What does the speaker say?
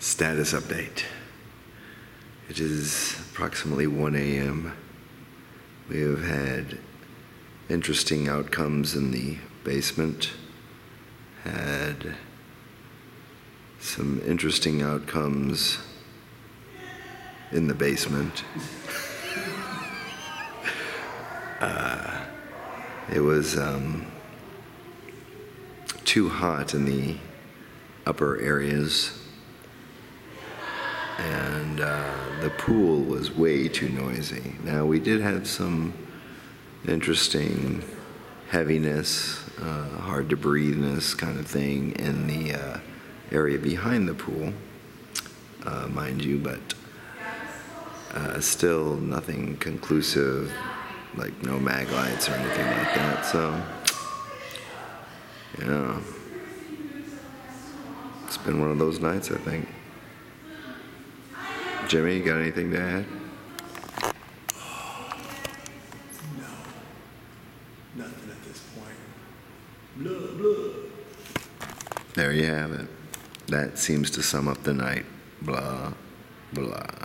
Status update. It is approximately 1 a.m. We have had interesting outcomes in the basement, had some interesting outcomes in the basement. Uh, It was um, too hot in the upper areas, and uh, the pool was way too noisy. Now, we did have some interesting heaviness, uh, hard to breatheness kind of thing in the uh, area behind the pool, uh, mind you, but uh, still nothing conclusive, like no mag lights or anything like that. So, yeah, it's been one of those nights, I think. Jimmy, you got anything to add? Nothing at this point. Blah, blah. There you have it. That seems to sum up the night. Blah, blah.